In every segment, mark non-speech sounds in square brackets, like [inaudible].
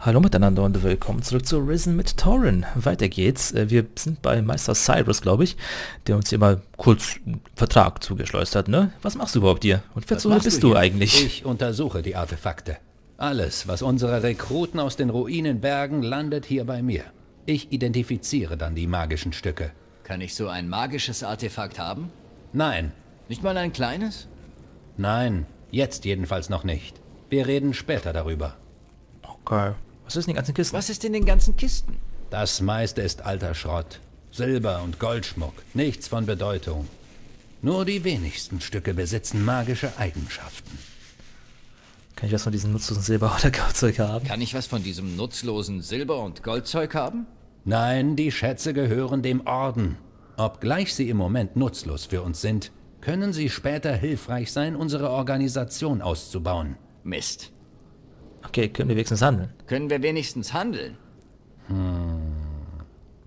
Hallo miteinander und willkommen zurück zu Risen mit Torin. Weiter geht's. Äh, Wir sind bei Meister Cyrus, glaube ich, der uns hier mal kurz einen Vertrag zugeschleust hat, ne? Was machst du überhaupt hier? Und wer Was zur bist du, hier? eigentlich? Ich untersuche die Artefakte. Alles, was unsere Rekruten aus den Ruinen bergen, landet hier bei mir. Ich identifiziere dann die magischen Stücke. Kann ich so ein magisches Artefakt haben? Nein, Nicht mal ein kleines? nein, jetzt jedenfalls noch nicht. Wir reden später darüber. Okay. Was ist denn die ganzen Kisten? Was ist in den ganzen Kisten? Das meiste ist alter Schrott. Silber und Goldschmuck, nichts von Bedeutung. Nur die wenigsten Stücke besitzen magische Eigenschaften. Kann ich was von diesem nutzlosen Silber- oder Goldzeug haben? Kann ich was von diesem nutzlosen Silber- und Goldzeug haben? Nein, die Schätze gehören dem Orden. Obgleich sie im Moment nutzlos für uns sind, können sie später hilfreich sein, unsere Organisation auszubauen. Mist. Okay, können wir wenigstens handeln. Können wir wenigstens handeln?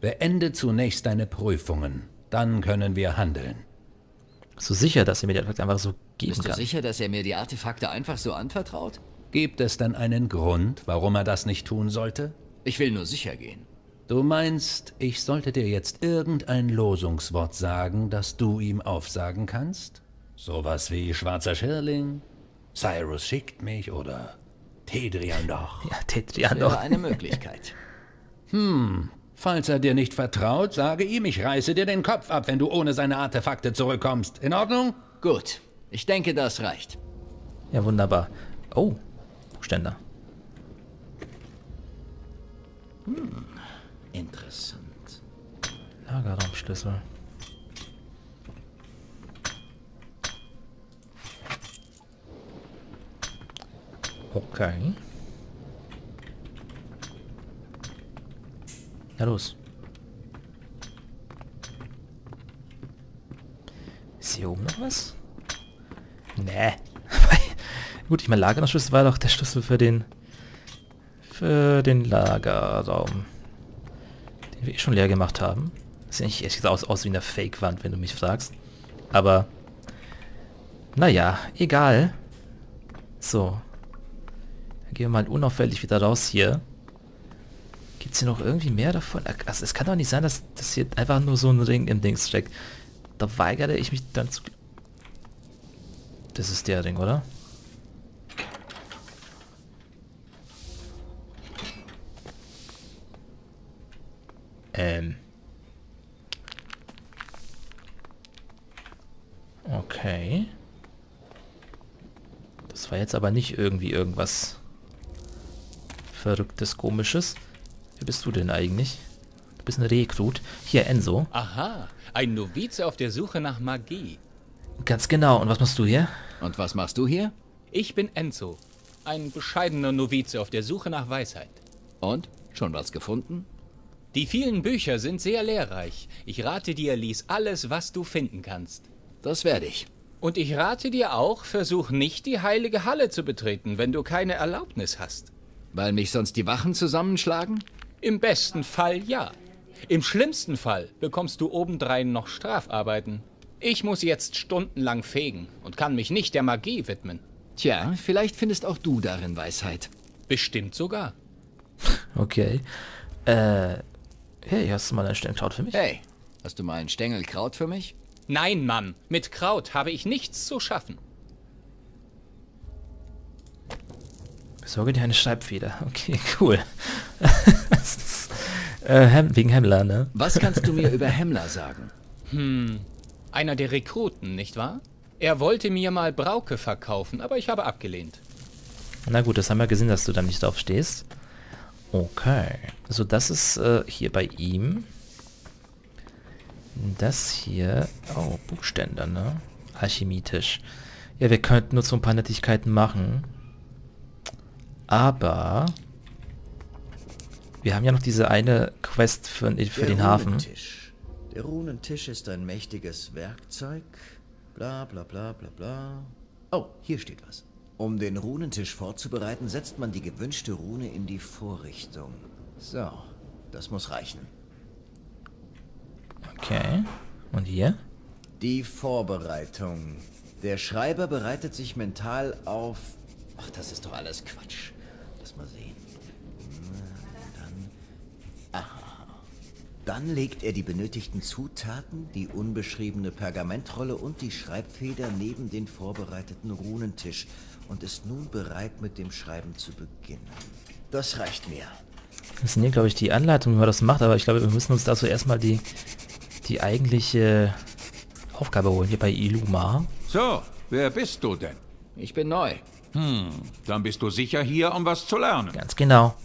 Beende zunächst deine Prüfungen, dann können wir handeln. Bist du sicher, dass ihr mir die Artefakte einfach so geben Bist du kann? sicher, dass er mir die Artefakte einfach so anvertraut? Gibt es denn einen Grund, warum er das nicht tun sollte? Ich will nur sicher gehen. Du meinst, ich sollte dir jetzt irgendein Losungswort sagen, das du ihm aufsagen kannst? Sowas wie schwarzer Schirrling, Cyrus schickt mich oder Tedrian doch. Ja, Tetrian Wäre doch. eine Möglichkeit. [laughs] Falls er dir nicht vertraut, sage ihm, ich reiße dir den Kopf ab, wenn du ohne seine Artefakte zurückkommst. In Ordnung? Gut. Ich denke, das reicht. Ja, wunderbar. Oh, Buchständer. Interessant. Lagerraumschlüssel. Okay. Na los. Ist hier oben noch was? Nee. [laughs] Gut, ich meine, Lagerraumschlüssel war doch der Schlüssel für den... für den Lagerraum den wir eh schon leer gemacht haben. Das sieht eigentlich gesagt aus, aus wie eine Fake-Wand, wenn du mich fragst. Aber, naja, egal. So. Gehen wir mal unauffällig wieder raus hier. Gibt es hier noch irgendwie mehr davon? Also, es kann doch nicht sein, dass das hier einfach nur so ein Ring im Dings steckt. Da weigere ich mich dann zu... Das ist der Ring, oder? Ähm. Okay. Das war jetzt aber nicht irgendwie irgendwas Verrücktes, Komisches. Wer bist du denn eigentlich? Du bist ein Rekrut. Hier, Enzo. Aha, ein Novize auf der Suche nach Magie. Ganz genau. Und was machst du hier? Und was machst du hier? Ich bin Enzo, ein bescheidener Novize auf der Suche nach Weisheit. Und? Schon was gefunden? Die vielen Bücher sind sehr lehrreich. Ich rate dir, lies alles, was du finden kannst. Das werde ich. Und ich rate dir auch, versuch nicht die heilige Halle zu betreten, wenn du keine Erlaubnis hast. Weil mich sonst die Wachen zusammenschlagen? Im besten Fall ja. Im schlimmsten Fall bekommst du obendrein noch Strafarbeiten. Ich muss jetzt stundenlang fegen und kann mich nicht der Magie widmen. Tja, vielleicht findest auch du darin Weisheit. Bestimmt sogar. Okay. Äh. Hey, hast du mal einen Sternkraut für mich? Hey, hast du mal einen Stängel Kraut für mich? Nein, Mann, mit Kraut habe ich nichts zu schaffen. Besorge dir eine Schreibfeder. [laughs] Okay, cool. [laughs] Ist, äh, Hem wegen Hemmler, ne? Was kannst du mir [laughs] über Hemmler sagen? Einer der Rekruten, nicht wahr? Er wollte mir mal Brauke verkaufen, aber ich habe abgelehnt. Na gut, das haben wir gesehen, dass du da nicht drauf stehst. Okay. So, das ist äh, hier bei ihm. Das hier... Oh, Buchständer, ne? Alchemietisch. Ja, wir könnten uns so ein paar Nettigkeiten machen. Aber... Wir haben ja noch diese eine Quest für, für Der den Hafen. Der Runentisch ist ein mächtiges Werkzeug. Bla bla bla bla bla. Oh, hier steht was. Um den Runentisch vorzubereiten, setzt man die gewünschte Rune in die Vorrichtung. So, das muss reichen. Okay. Und hier? Die Vorbereitung. Der Schreiber bereitet sich mental auf... Ach, das ist doch alles Quatsch. Lass mal sehen. Dann. Aha. Dann legt er die benötigten Zutaten, die unbeschriebene Pergamentrolle und die Schreibfeder neben den vorbereiteten Runentisch und ist nun bereit, mit dem Schreiben zu beginnen. Das reicht mir. Das sind hier, glaube ich, die Anleitungen, wie man das macht, aber ich glaube, wir müssen uns dazu erstmal die, die eigentliche Aufgabe holen, hier bei Iluma. So, wer bist du denn? Ich bin neu. Dann bist du sicher hier, um was zu lernen. Ganz genau.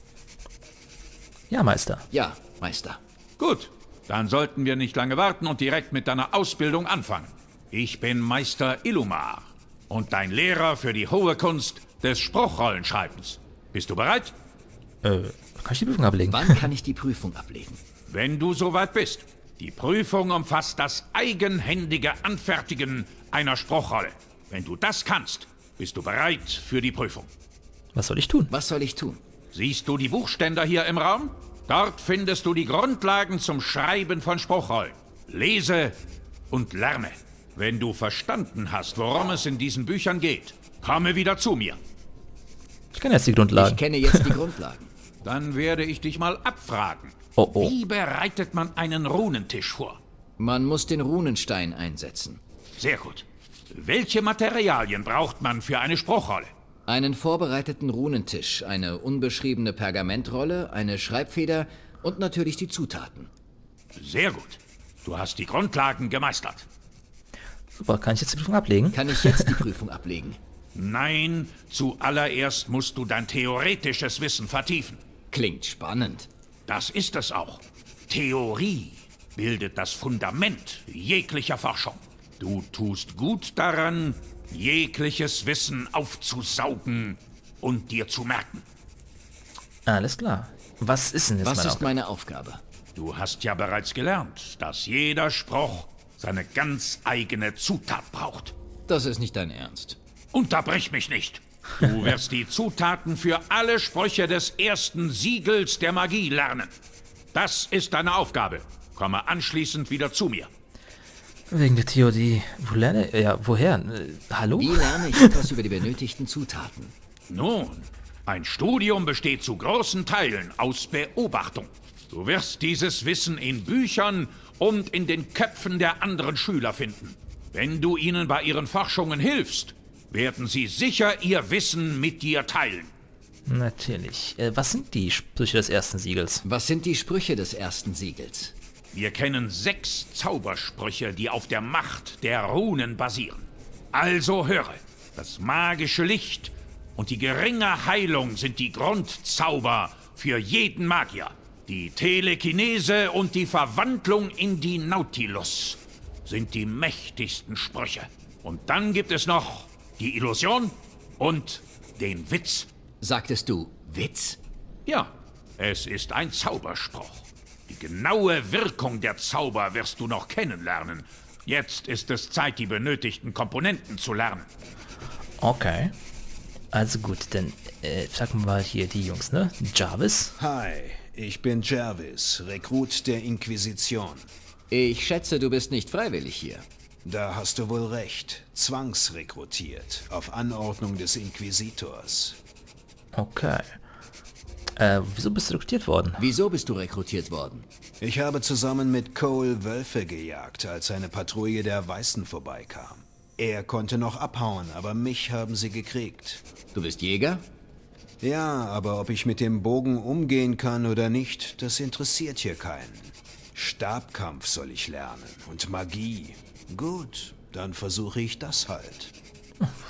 Ja, Meister. Ja, Meister. Gut, dann sollten wir nicht lange warten und direkt mit deiner Ausbildung anfangen. Ich bin Meister Illumar und dein Lehrer für die hohe Kunst des Spruchrollenschreibens. Bist du bereit? Äh, kann ich die Prüfung ablegen? Wann kann ich die Prüfung ablegen? Wenn du soweit bist. Die Prüfung umfasst das eigenhändige Anfertigen einer Spruchrolle. Wenn du das kannst, bist du bereit für die Prüfung. Was soll ich tun? Was soll ich tun? Siehst du die Buchständer hier im Raum? Dort findest du die Grundlagen zum Schreiben von Spruchrollen. Lese und lerne. Wenn du verstanden hast, worum es in diesen Büchern geht, komme wieder zu mir. Ich kann jetzt die Grundlagen. Ich kenne jetzt die Grundlagen. [laughs] Dann werde ich dich mal abfragen. Oh, oh. Wie bereitet man einen Runentisch vor? Man muss den Runenstein einsetzen. Sehr gut. Welche Materialien braucht man für eine Spruchrolle? Einen vorbereiteten Runentisch, eine unbeschriebene Pergamentrolle, eine Schreibfeder und natürlich die Zutaten. Sehr gut. Du hast die Grundlagen gemeistert. Super, kann ich jetzt die Prüfung ablegen? Kann ich jetzt die Prüfung [laughs] ablegen? Nein, zuallererst musst du dein theoretisches Wissen vertiefen. Klingt spannend. Das ist es auch. Theorie bildet das Fundament jeglicher Forschung. Du tust gut daran, jegliches Wissen aufzusaugen und dir zu merken. Alles klar. Was ist denn jetzt Was meine ist Aufgabe? meine Aufgabe? Du hast ja bereits gelernt, dass jeder Spruch seine ganz eigene Zutat braucht. Das ist nicht dein Ernst. Unterbrich mich nicht. Du [laughs] wirst die Zutaten für alle Sprüche des ersten Siegels der Magie lernen. Das ist deine Aufgabe. Komme anschließend wieder zu mir. Wegen der Theorie. Wo lerne Ja, woher? Äh, hallo? Wie lerne ich etwas über die benötigten Zutaten? Nun, ein Studium besteht zu großen Teilen aus Beobachtung. Du wirst dieses Wissen in Büchern und in den Köpfen der anderen Schüler finden. Wenn du ihnen bei ihren Forschungen hilfst, werden sie sicher ihr Wissen mit dir teilen. Natürlich. Äh, was sind die Sprüche des ersten Siegels? Was sind die Sprüche des ersten Siegels? Wir kennen sechs Zaubersprüche, die auf der Macht der Runen basieren. Also höre, das magische Licht und die geringe Heilung sind die Grundzauber für jeden Magier. Die Telekinese und die Verwandlung in die Nautilus sind die mächtigsten Sprüche. Und dann gibt es noch die Illusion und den Witz. Sagtest du Witz? Ja, es ist ein Zauberspruch. Die genaue Wirkung der Zauber wirst du noch kennenlernen. Jetzt ist es Zeit, die benötigten Komponenten zu lernen. Okay. Also gut, dann äh, sagen wir mal hier die Jungs, ne? Jarvis. Hi, ich bin Jarvis, Rekrut der Inquisition. Ich schätze, du bist nicht freiwillig hier. Da hast du wohl recht. Zwangsrekrutiert, auf Anordnung des Inquisitors. Okay. Äh, wieso bist du rekrutiert worden? Wieso bist du rekrutiert worden? Ich habe zusammen mit Cole Wölfe gejagt, als eine Patrouille der Weißen vorbeikam. Er konnte noch abhauen, aber mich haben sie gekriegt. Du bist Jäger? Ja, aber ob ich mit dem Bogen umgehen kann oder nicht, das interessiert hier keinen. Stabkampf soll ich lernen und Magie. Gut, dann versuche ich das halt.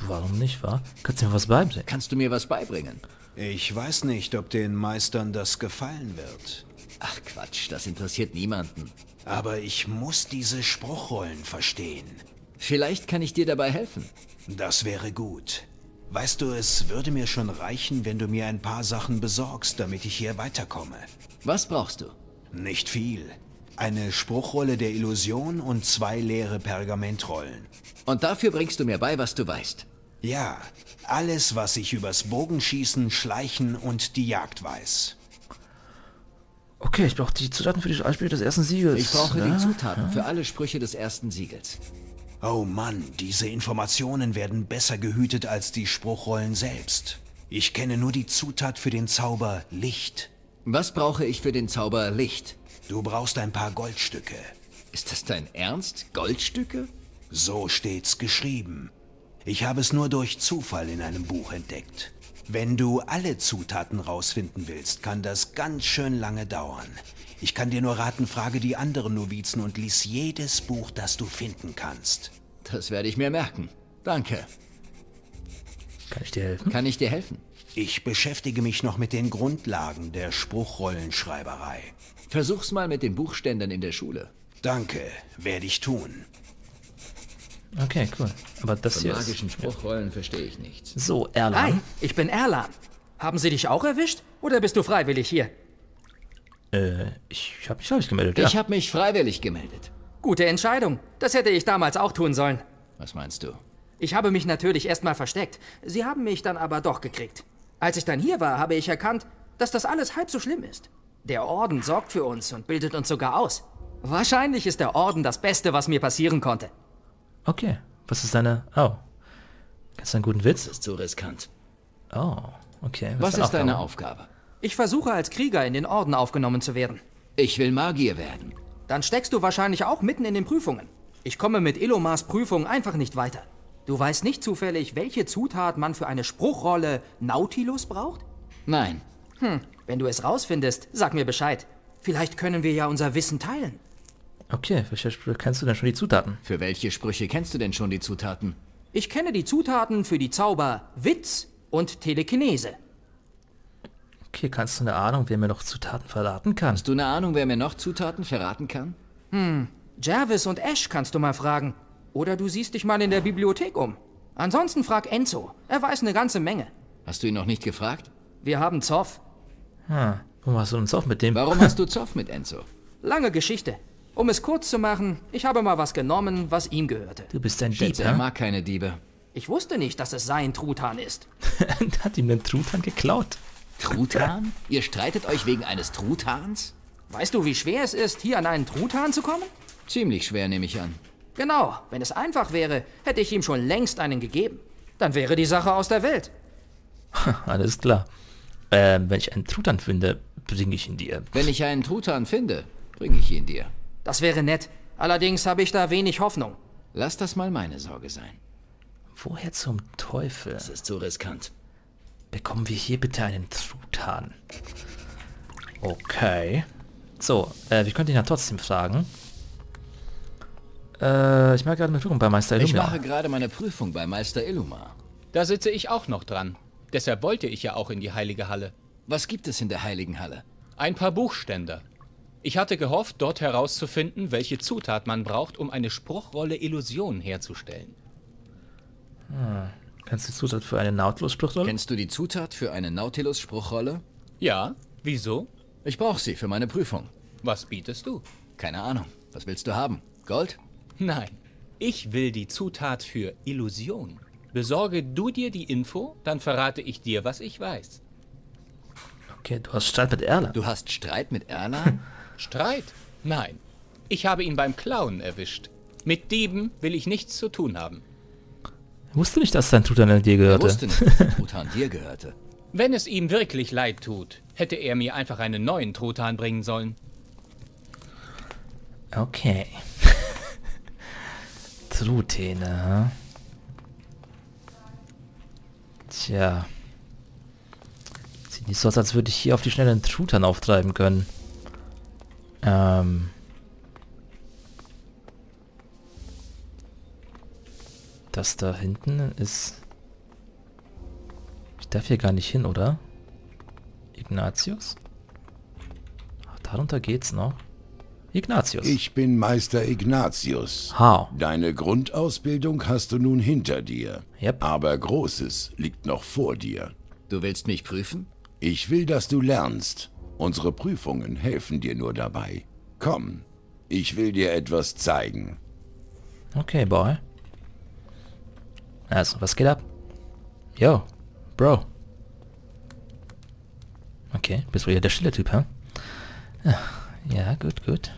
Warum nicht, wa? Kannst du mir was beibringen? Kannst du mir was beibringen? Ich weiß nicht, ob den Meistern das gefallen wird. Ach Quatsch, das interessiert niemanden. Aber ich muss diese Spruchrollen verstehen. Vielleicht kann ich dir dabei helfen. Das wäre gut. Weißt du, es würde mir schon reichen, wenn du mir ein paar Sachen besorgst, damit ich hier weiterkomme. Was brauchst du? Nicht viel. Eine Spruchrolle der Illusion und zwei leere Pergamentrollen. Und dafür bringst du mir bei, was du weißt. Ja, alles, was ich übers Bogenschießen, Schleichen und die Jagd weiß. Okay, ich brauche die Zutaten für die Spiele des ersten Siegels. Ich brauche ne? die Zutaten für alle Sprüche des ersten Siegels. Oh Mann, diese Informationen werden besser gehütet als die Spruchrollen selbst. Ich kenne nur die Zutat für den Zauber Licht. Was brauche ich für den Zauber Licht? Du brauchst ein paar Goldstücke. Ist das dein Ernst? Goldstücke? So steht's geschrieben. Ich habe es nur durch Zufall in einem Buch entdeckt. Wenn du alle Zutaten rausfinden willst, kann das ganz schön lange dauern. Ich kann dir nur raten, frage die anderen Novizen und lies jedes Buch, das du finden kannst. Das werde ich mir merken. Danke. Kann ich dir helfen? Kann ich dir helfen? Ich beschäftige mich noch mit den Grundlagen der Spruchrollenschreiberei. Versuch's mal mit den Buchständern in der Schule. Danke, werde ich tun. Okay, cool. Aber das Von hier magischen ist... Spruchrollen verstehe ich nichts. So, Hi, Erlan. ich bin Erlan. Haben sie dich auch erwischt? Oder bist du freiwillig hier? Äh, ich habe mich, glaube ich, gemeldet, Ich ja. habe mich freiwillig gemeldet. Gute Entscheidung. Das hätte ich damals auch tun sollen. Was meinst du? Ich habe mich natürlich erstmal versteckt. Sie haben mich dann aber doch gekriegt. Als ich dann hier war, habe ich erkannt, dass das alles halb so schlimm ist. Der Orden sorgt für uns und bildet uns sogar aus. Wahrscheinlich ist der Orden das Beste, was mir passieren konnte. Okay. Was ist deine... Oh. Kannst du einen guten Witz? Das ist zu riskant. Oh, okay. Was deine ist deine Aufgabe? Aufgabe? Ich versuche als Krieger in den Orden aufgenommen zu werden. Ich will Magier werden. Dann steckst du wahrscheinlich auch mitten in den Prüfungen. Ich komme mit Ilomars Prüfung einfach nicht weiter. Du weißt nicht zufällig, welche Zutat man für eine Spruchrolle Nautilus braucht? Nein. Wenn du es rausfindest, sag mir Bescheid. Vielleicht können wir ja unser Wissen teilen. Okay, welche Sprüche kennst du denn schon die Zutaten? Für welche Sprüche kennst du denn schon die Zutaten? Ich kenne die Zutaten für die Zauber Witz und Telekinese. Okay, kannst du eine Ahnung, wer mir noch Zutaten verraten kann? Hast du eine Ahnung, wer mir noch Zutaten verraten kann? Jarvis und Ash kannst du mal fragen. Oder du siehst dich mal in der Bibliothek um. Ansonsten frag Enzo. Er weiß eine ganze Menge. Hast du ihn noch nicht gefragt? Wir haben Zoff. Hm, warum hast du uns auch mit dem? Warum hast du Zoff mit Enzo? Lange Geschichte. Um es kurz zu machen, ich habe mal was genommen, was ihm gehörte. Du bist ein Dieb, Schätze, er mag keine Diebe. Ich wusste nicht, dass es sein Truthahn ist. [laughs] Hat ihm den Truthahn geklaut. Truthahn? Ihr streitet euch wegen eines Truthahns? Weißt du, wie schwer es ist, hier an einen Truthahn zu kommen? Ziemlich schwer, nehme ich an. Genau, wenn es einfach wäre, hätte ich ihm schon längst einen gegeben. Dann wäre die Sache aus der Welt. [laughs] Alles klar. Ähm, wenn ich einen Truthahn finde, bringe ich ihn dir. Wenn ich einen Truthahn finde, bringe ich ihn dir. Das wäre nett. Allerdings habe ich da wenig Hoffnung. Lass das mal meine Sorge sein. Woher zum Teufel Das ist zu riskant. bekommen wir hier bitte einen Truthahn? Okay. So, äh, wir könnten ihn ja trotzdem fragen. Äh, ich mache gerade eine Führung bei Meister Ich Illumia. mache gerade meine Prüfung bei Meister Illumar. Da sitze ich auch noch dran. Deshalb wollte ich ja auch in die heilige Halle. Was gibt es in der Heiligen Halle? Ein paar Buchständer. Ich hatte gehofft, dort herauszufinden, welche Zutat man braucht, um eine Spruchrolle Illusion herzustellen. Kannst du die Zutat für eine Nautilus-Spruchrolle? Kennst du die Zutat für eine Nautilus-Spruchrolle? Ja, wieso? Ich brauche sie für meine Prüfung. Was bietest du? Keine Ahnung. Was willst du haben? Gold? Nein, ich will die Zutat für Illusion. Besorge du dir die Info, dann verrate ich dir, was ich weiß. Okay, du hast Streit mit Erla. Du hast Streit mit Erna? [laughs] Streit? Nein. Ich habe ihn beim Klauen erwischt. Mit Dieben will ich nichts zu tun haben. Wusste nicht, dass dein Truthahn dir Er gehörte. wusste nicht, dass der Truthahn dir gehörte. [laughs] Wenn es ihm wirklich leid tut, hätte er mir einfach einen neuen Truthahn bringen sollen. Okay. [laughs] Truthähne, hm? Tja. Sieht nicht so aus, als würde ich hier auf die Schnelle einen Truthahn auftreiben können. Ähm. Das da hinten ist... Ich darf hier gar nicht hin, oder? Ignatius? Ach, darunter geht's noch. Ignatius. Ich bin Meister Ignatius. How? Deine Grundausbildung hast du nun hinter dir. Yep. Aber Großes liegt noch vor dir. Du willst mich prüfen? Ich will, dass du lernst. Unsere Prüfungen helfen dir nur dabei. Komm, ich will dir etwas zeigen. Okay, Boy. Also, was geht ab? Yo, Bro. Okay, bist wohl eher der stille Typ, hä? Ja, Ja, gut, gut.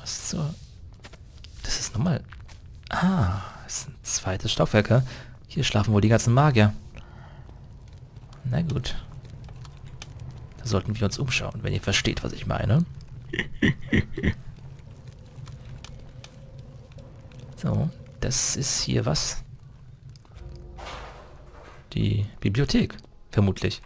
Was so? Das ist nochmal... Ah, das ist ein zweites Stockwerk, hä? Hier schlafen wohl die ganzen Magier. Na gut. Da sollten wir uns umschauen, wenn ihr versteht, was ich meine. [laughs] So, das ist hier was? Die Bibliothek, vermutlich.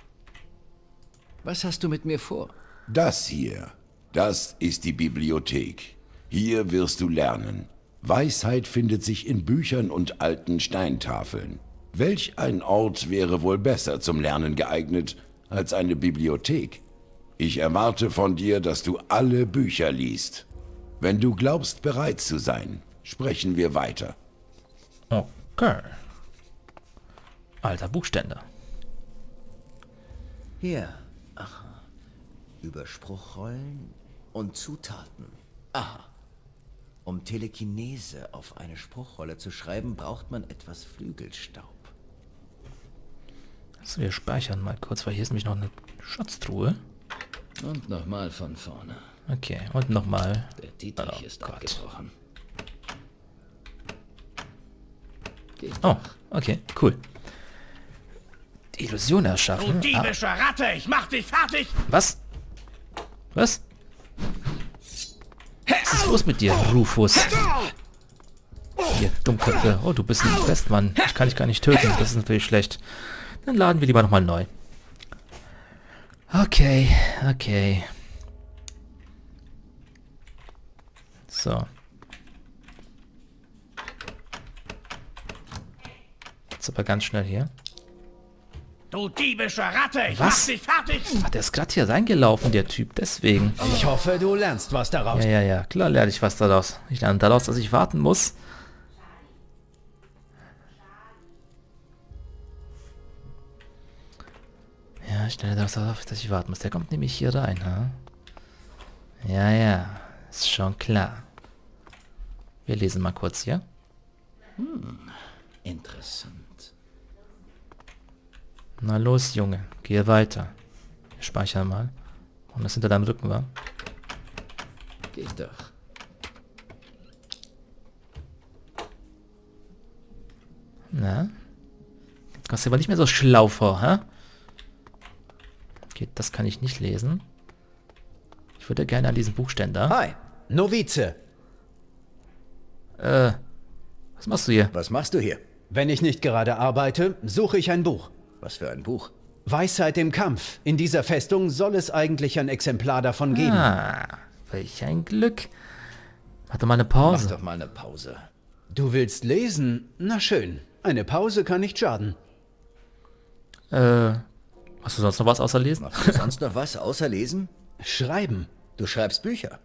Was hast du mit mir vor? Das hier, das ist die Bibliothek. Hier wirst du lernen. Weisheit findet sich in Büchern und alten Steintafeln. Welch ein Ort wäre wohl besser zum Lernen geeignet als eine Bibliothek? Ich erwarte von dir, dass du alle Bücher liest. Wenn du glaubst, bereit zu sein, sprechen wir weiter. Okay. Alter Buchständer. Hier. Aha. Über Spruchrollen und Zutaten. Aha. Um Telekinese auf eine Spruchrolle zu schreiben, braucht man etwas Flügelstaub. So, wir speichern mal kurz, weil hier ist nämlich noch eine Schatztruhe. Und nochmal von vorne. Okay, und nochmal. Der Dietrich Oh ist Gott. abgebrochen. Geht Oh, okay, cool. Die Illusion Du erschaffen. Ah, diebische Ratte, ich mach dich fertig! was? Was? Was ist los mit dir, Rufus? Hier, Dummköpfe. Oh, du bist ein Westmann. Ich kann dich gar nicht töten. Das ist natürlich schlecht. Dann laden wir lieber nochmal neu. Okay, okay. So. Jetzt aber ganz schnell hier. Du diebische Ratte, ich Was? mach dich fertig! Ach, der ist gerade hier reingelaufen, der Typ. Deswegen. Ich hoffe, du lernst was daraus. Ja, ja, ja. Klar lerne ich was daraus. Ich lerne daraus, dass ich warten muss. Ich lerne daraus, dass ich warten muss. Der kommt nämlich hier rein, ha? Ja, ja. Ist schon klar. Wir lesen mal kurz hier. Interessant. Na los, Junge. Gehe weiter. Wir speichern mal. Und das hinter deinem Rücken war. Geht doch. Na? Jetzt kommst du aber nicht mehr so schlau vor, hä? Okay, das kann ich nicht lesen. Ich würde gerne an diesen Buchständer. Hi, Novize, Äh, was machst du hier? was machst du hier? wenn ich nicht gerade arbeite, suche ich ein Buch. Was für ein Buch? Weisheit im Kampf. In dieser Festung soll es eigentlich ein Exemplar davon geben. Ah, welch ein Glück. Mach doch mal eine Mach Pause. doch mal eine Pause. Du willst lesen? Na schön. Eine Pause kann nicht schaden. Äh, hast du sonst noch was außer lesen? Machst du sonst noch was außer lesen? Schreiben. Du schreibst Bücher.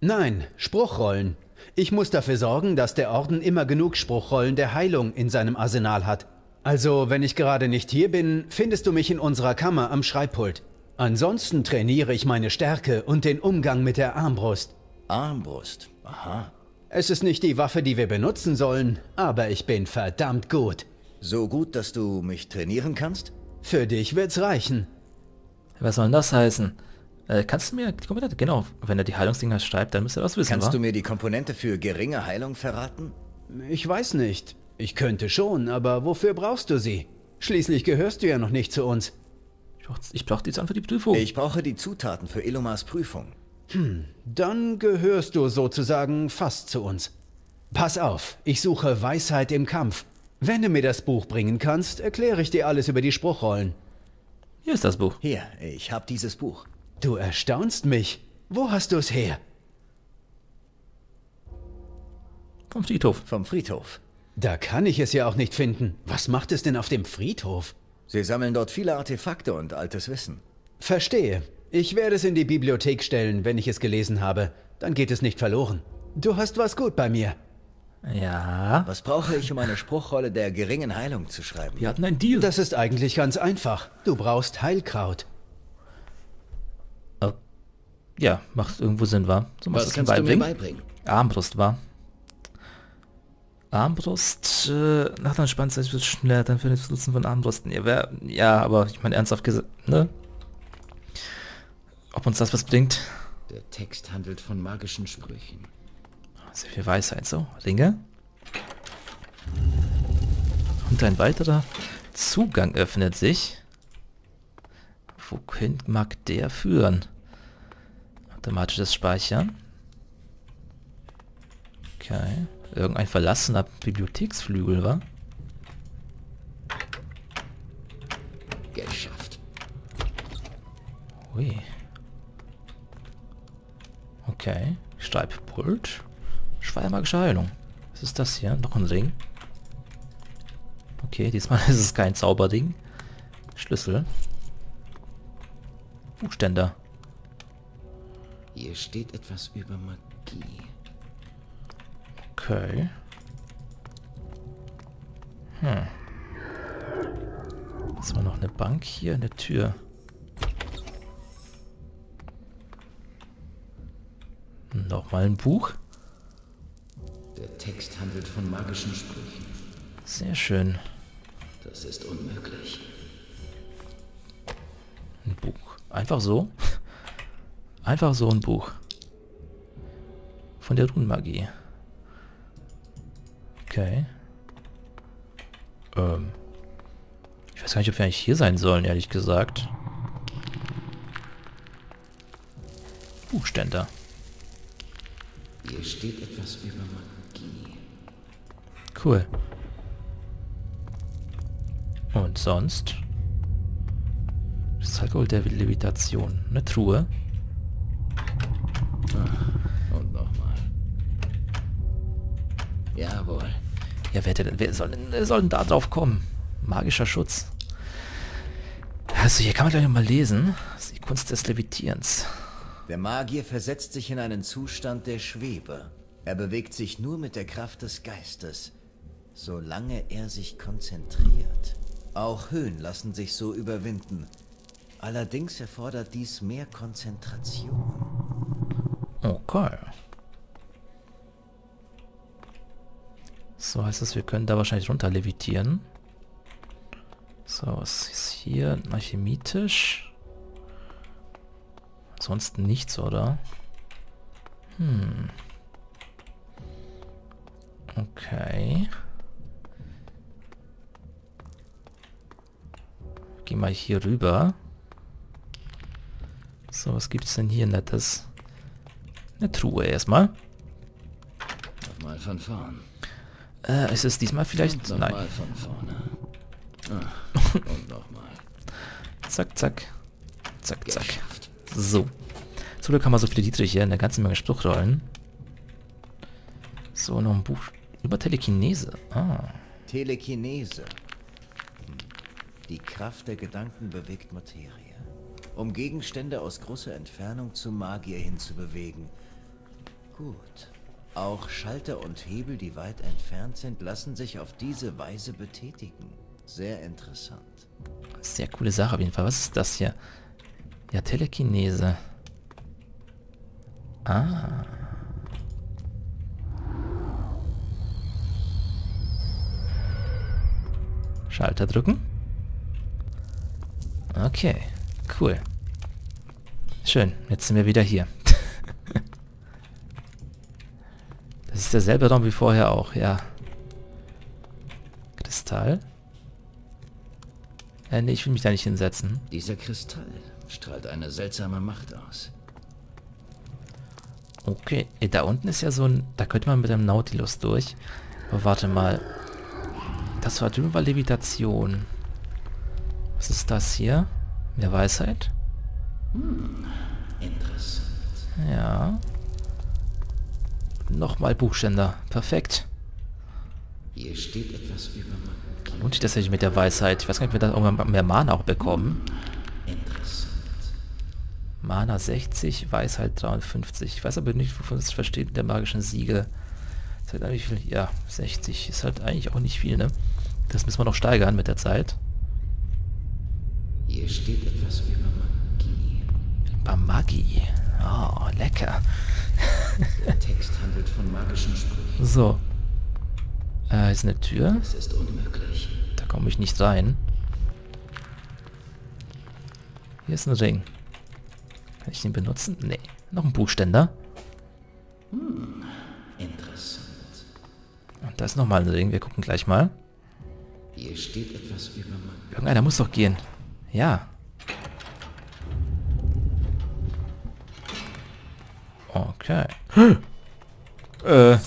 Nein, Spruchrollen. Ich muss dafür sorgen, dass der Orden immer genug Spruchrollen der Heilung in seinem Arsenal hat. Also, wenn ich gerade nicht hier bin, findest du mich in unserer Kammer am Schreibpult. Ansonsten trainiere ich meine Stärke und den Umgang mit der Armbrust. Armbrust. Aha. Es ist nicht die Waffe, die wir benutzen sollen, aber ich bin verdammt gut. So gut, dass du mich trainieren kannst? Für dich wird's reichen. Was soll denn das heißen? Äh, kannst du mir die Komponente, genau, wenn er die Heilungsdinger schreibt, dann müsste er das wissen, Kannst wa? du mir die Komponente für geringe Heilung verraten? Ich weiß nicht. Ich könnte schon, aber wofür brauchst du sie? Schließlich gehörst du ja noch nicht zu uns. Ich brauch, ich brauch die jetzt an für die Prüfung. Ich brauche die Zutaten für Elomars Prüfung. Dann gehörst du sozusagen fast zu uns. Pass auf, ich suche Weisheit im Kampf. Wenn du mir das Buch bringen kannst, erkläre ich dir alles über die Spruchrollen. Hier ist das Buch. Hier, ich habe dieses Buch. Du erstaunst mich. Wo hast du es her? Vom Friedhof. Vom Friedhof. Da kann ich es ja auch nicht finden. Was macht es denn auf dem Friedhof? Sie sammeln dort viele Artefakte und altes Wissen. Verstehe. Ich werde es in die Bibliothek stellen, wenn ich es gelesen habe. Dann geht es nicht verloren. Du hast was gut bei mir. Ja. Was brauche ich, um eine Spruchrolle der geringen Heilung zu schreiben? Wir hatten einen Deal. Das ist eigentlich ganz einfach. Du brauchst Heilkraut. Oh. Ja, macht irgendwo Sinn, war. So Was kannst du mir beibringen? Armbrust war. Armbrust, äh, nach der Spannzeit wird schneller, dann für das Nutzen von Armbrusten. Ja, wer, ja, aber ich meine ernsthaft gesagt, ne? Ob uns das was bringt? Der Text handelt von magischen Sprüchen. Sehr viel Weisheit, so. Ringe. Und ein weiterer Zugang öffnet sich. Wohin mag der führen? Automatisches Speichern. Okay. Irgendein verlassener Bibliotheksflügel, war? Geschafft. Ui. Okay. Streitpult. Schweiermagische Heilung. Was ist das hier? Noch ein Ring. Okay, diesmal [laughs] ist es kein Zauberding. Schlüssel. Buchständer. Hier steht etwas über Magie. Okay. Hm. So, noch eine Bank hier, eine Tür. Nochmal ein Buch. Text handelt von magischen Sprüchen. Sehr schön. Das ist unmöglich. Ein Buch. Einfach so? [laughs] Einfach so ein Buch. Von der Runenmagie. Okay. Ähm. Ich weiß gar nicht, ob wir eigentlich hier sein sollen, ehrlich gesagt. Buchständer. Hier steht etwas über Magie. Cool. Und sonst? Das Alkohol der Levitation. Eine Truhe. Und nochmal. Jawohl. Ja, wer, denn, wer soll denn, wer soll denn da drauf kommen? Magischer Schutz. Also hier kann man gleich mal lesen. Das ist die Kunst des Levitierens. Der Magier versetzt sich in einen Zustand der Schwebe. Er bewegt sich nur mit der Kraft des Geistes, solange er sich konzentriert. Auch Höhen lassen sich so überwinden. Allerdings erfordert dies mehr Konzentration. Okay. So heißt es, wir können da wahrscheinlich runter levitieren. So, was ist hier? Alchemitisch. Ansonsten nichts, oder? Hm. Okay. Geh mal hier rüber. So, was gibt's denn hier nettes? Eine Truhe erstmal. Nochmal von vorn. Äh, ist es diesmal vielleicht? Nochmal Nein. von vorne. [laughs] Ah, und nochmal. Zack, zack. Zack, zack. Geschafft. So. Zum Glück haben wir so viele Dietriche, eine ganze Menge Spruchrollen. So, noch ein Buch über Telekinese. Ah. Telekinese. Hm. Die Kraft der Gedanken bewegt Materie. Um Gegenstände aus großer Entfernung zum Magier hinzubewegen. Gut. Auch Schalter und Hebel, die weit entfernt sind, lassen sich auf diese Weise betätigen. Sehr interessant. Sehr coole Sache auf jeden Fall. Was ist das hier? Ja, Telekinese. Ah. Schalter drücken. Okay, cool. Schön, jetzt sind wir wieder hier. [laughs] das ist derselbe Raum wie vorher auch, ja. Kristall. Äh, nee, ich will mich da nicht hinsetzen. Dieser Kristall strahlt eine seltsame Macht aus. Okay, eh, da unten ist ja so ein... Da könnte man mit dem Nautilus durch. Aber warte mal. Das war drüben war Levitation. Was ist das hier? Mehr Weisheit? Interessant. Ja. Nochmal Buchständer. Perfekt. Hier steht etwas über Magie. Lohnt sich das nicht mit der Weisheit? Ich weiß gar nicht, ob wir da irgendwann mehr Mana auch bekommen. Interessant. Mana 60, Weisheit 53. Ich weiß aber nicht, wovon es versteht mit der magischen Siege. Ist halt eigentlich viel, ja, 60 ist halt eigentlich auch nicht viel, ne? Das müssen wir noch steigern mit der Zeit. Hier steht etwas über Magie. Über Magie. Oh, lecker. Der Text handelt von magischen Sprüchen. So. Äh, ist eine Tür. Es ist unmöglich. Da komme ich nicht rein. Hier ist ein Ring. Kann ich den benutzen? Nee. Noch ein Buchständer. Interessant. Und da ist nochmal ein Ring. Wir gucken gleich mal. Hier steht etwas über Mann. Irgendeiner muss doch gehen. Ja. Okay. äh. Ein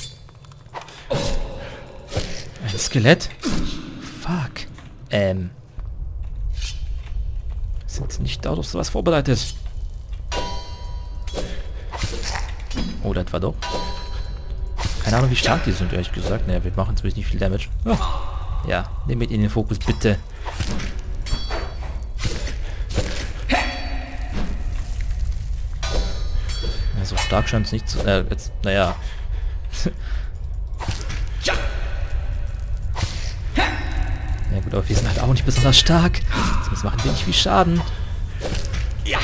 Skelett? Fuck. Ähm. Sind nicht darauf sowas vorbereitet? Oh, Oder etwa doch. Keine Ahnung, wie stark die sind, ehrlich gesagt. Naja, wir machen ziemlich nicht viel Damage. Oh. Ja, nimm mit in den Fokus, bitte. Ja, so stark scheint es nicht zu... Äh, jetzt, naja. ja gut, aber wir sind halt auch nicht besonders stark. Sonst machen wir nicht viel Schaden. Ja.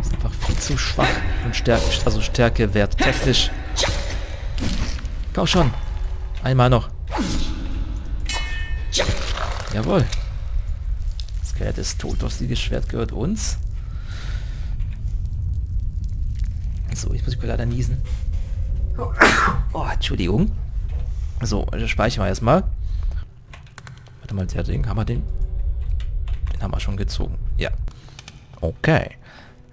Ist einfach viel zu schwach und Stärke, also Stärke wert technisch. Komm schon. Einmal noch. Jawohl. Skelett ist tot. Das Schwert gehört uns. So, ich muss leider niesen. Oh, Entschuldigung. So, speichern wir erstmal. Warte mal, der Ding, haben wir den? Den haben wir schon gezogen. Ja. Okay.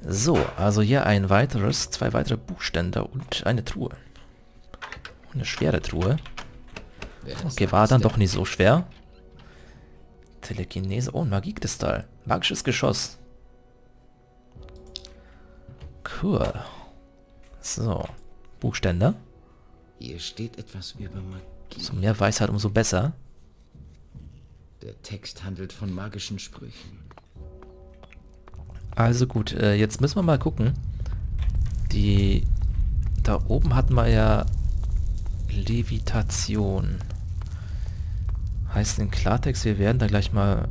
So, also hier ein weiteres, zwei weitere Buchständer und eine Truhe. Eine schwere Truhe. Okay, war dann doch nicht so schwer. Telekinese. Oh, ein Magiekristall. Magisches Geschoss. Cool. So. Buchständer. Hier steht etwas über Magie. So mehr Weisheit, umso besser. Der Text handelt von magischen Sprüchen. Also gut, äh, jetzt müssen wir mal gucken. Die... Da oben hatten wir ja Levitation. Heißt in Klartext, wir werden da gleich mal...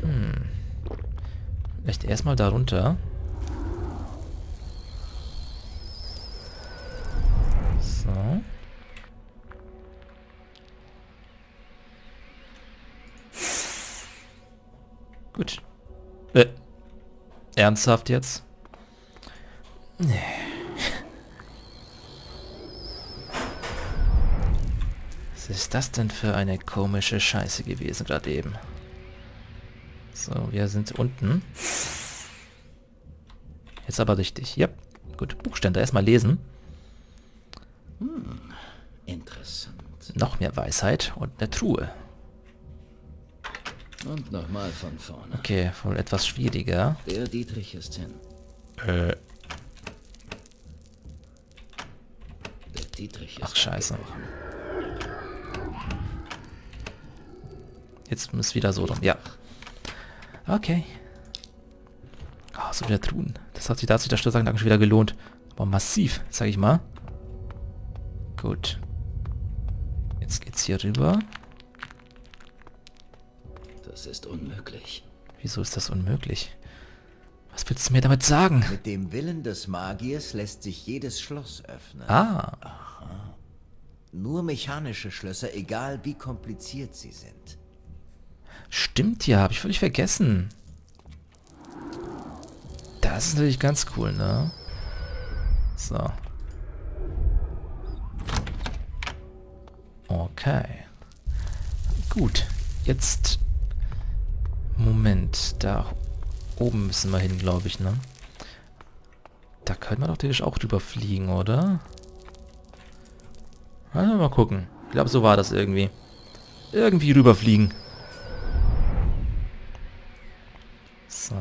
Hm. Vielleicht erstmal darunter. So. Gut. Äh. Ernsthaft jetzt? Nee. Ist das denn für eine komische Scheiße gewesen gerade eben? So, wir sind unten. Jetzt aber richtig. Ja, gut. Buchstände erstmal lesen. Hm, interessant. Noch mehr Weisheit und eine Truhe. Und nochmal von vorne. Okay, wohl etwas schwieriger. Der Dietrich ist hin. Äh. Der Dietrich ist Ach, scheiße. Jetzt ist wieder so rum. Ja. Okay. Oh, so wieder tun. Das hat sich, da hat sich der Stürzanlagen schon wieder gelohnt. Aber massiv, sag ich mal. Gut. Jetzt geht's hier rüber. Das ist unmöglich. Wieso ist das unmöglich? Was willst du mir damit sagen? Mit dem Willen des Magiers lässt sich jedes Schloss öffnen. Ah. Aha. Nur mechanische Schlösser, egal wie kompliziert sie sind. Stimmt ja, habe ich völlig vergessen. Das ist natürlich ganz cool, ne? So. Okay. Gut. Jetzt... Moment. Da oben müssen wir hin, glaube ich, ne? Da können wir doch theoretisch auch drüber fliegen, oder? Also mal gucken. Ich glaube, so war das irgendwie. Irgendwie rüberfliegen. So.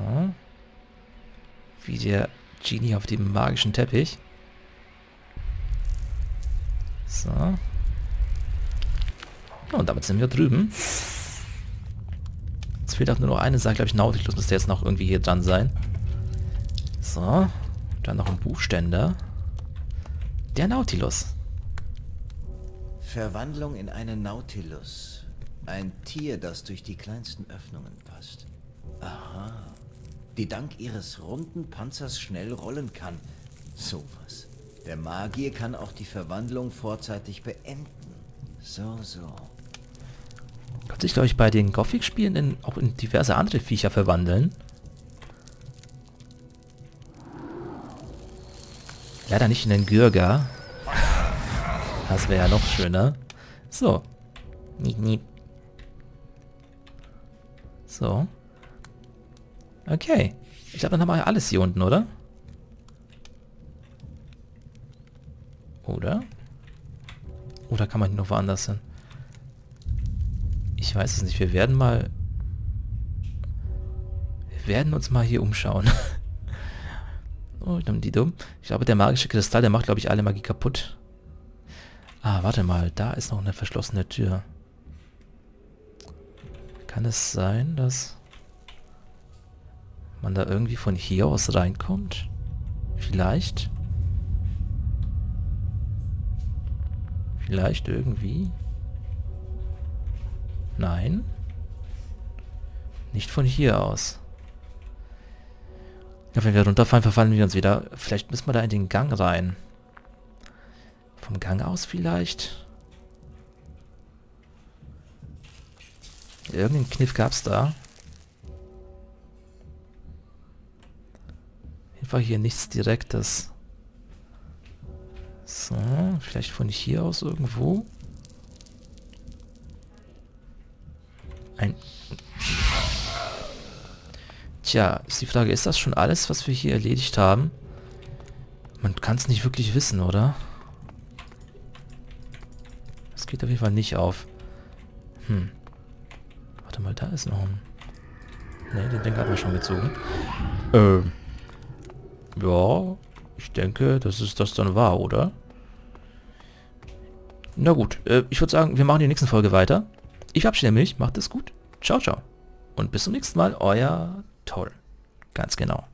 Wie der Genie auf dem magischen Teppich. So. und damit sind wir drüben. Jetzt fehlt auch nur noch eine Sache, glaube ich, Nautilus müsste jetzt noch irgendwie hier dran sein. So. Dann noch ein Buchständer. Der Nautilus. Verwandlung in einen Nautilus. Ein Tier, das durch die kleinsten Öffnungen passt. Aha. Die dank ihres runden Panzers schnell rollen kann. Sowas. Der Magier kann auch die Verwandlung vorzeitig beenden. So, so. Kann sich, glaube ich, bei den Gothic-Spielen auch in diverse andere Viecher verwandeln. Leider nicht in den Gürger. Das wäre ja noch schöner. So. So. Okay. Ich glaube, dann haben wir alles hier unten, oder? Oder? Oh, oder kann man hier noch woanders hin? Ich weiß es nicht. Wir werden mal... Wir werden uns mal hier umschauen. [laughs] oh, die dumm. Ich glaube, der magische Kristall, der macht, glaube ich, alle Magie kaputt. Ah, warte mal. Da ist noch eine verschlossene Tür. Kann es sein, dass man da irgendwie von hier aus reinkommt? Vielleicht? Vielleicht irgendwie? Nein? Nicht von hier aus. Ja, wenn wir runterfallen, verfallen wir uns wieder. Vielleicht müssen wir da in den Gang rein. Vom Gang aus vielleicht? Irgendeinen Kniff gab's da. Einfach hier nichts Direktes. So, vielleicht von hier aus irgendwo. Ein... Tja, ist die Frage, ist das schon alles, was wir hier erledigt haben? Man kann es nicht wirklich wissen, oder? Das geht auf jeden Fall nicht auf. Hm. Warte mal, da ist noch ein... Ne, den Denker hat man schon gezogen. Ähm. Ja, ich denke, dass es das dann war, oder? Na gut, äh, ich würde sagen, wir machen die nächsten Folge weiter. Ich verabschiede mich, macht es gut. Ciao, ciao. Und bis zum nächsten Mal, euer Toll. Ganz genau.